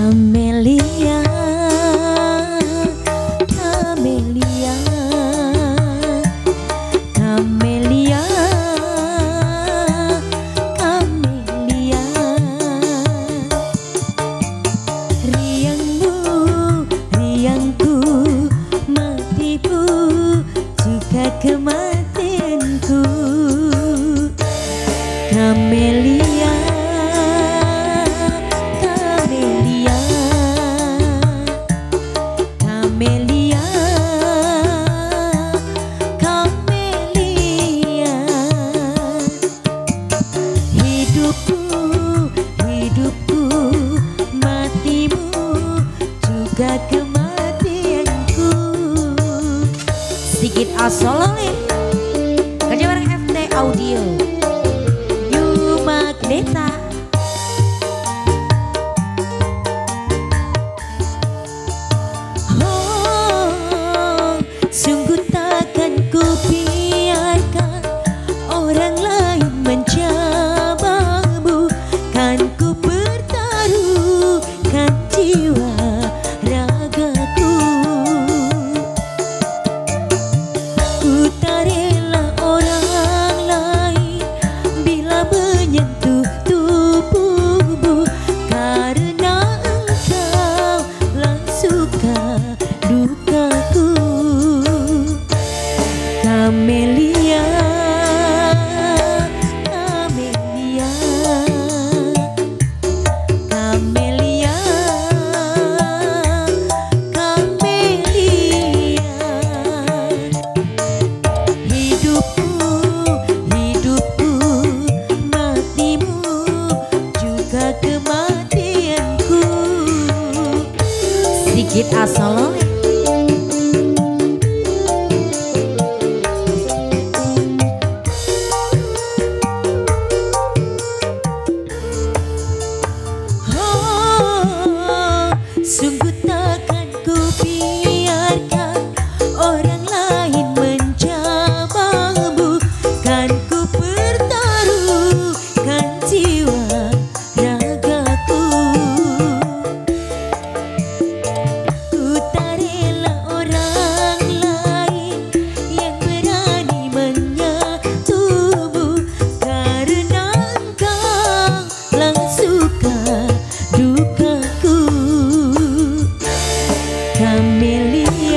Camelia hingga kematianku. Sigit Asololin Kerja bareng FT Audio. New Magneta oh, Sungguh takkan ku biarkan orang lain mencari kan you dukaku. Kameli sedikit asal loh memilih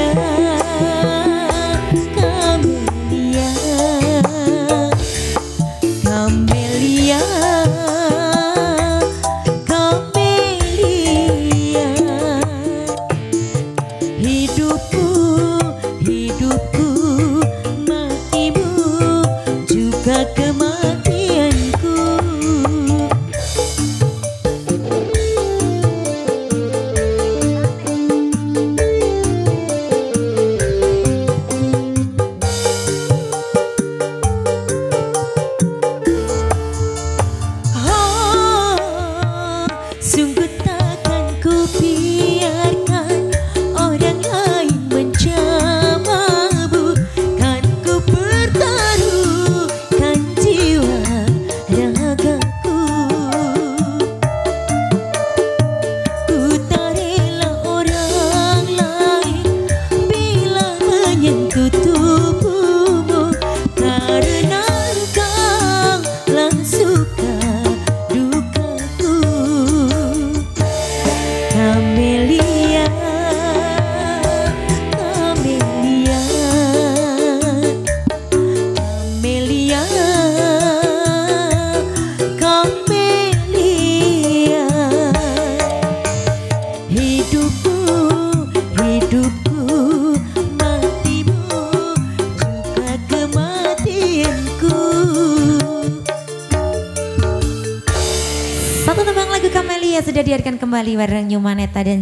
sudah dihadirkan kembali bareng nyumaneta dan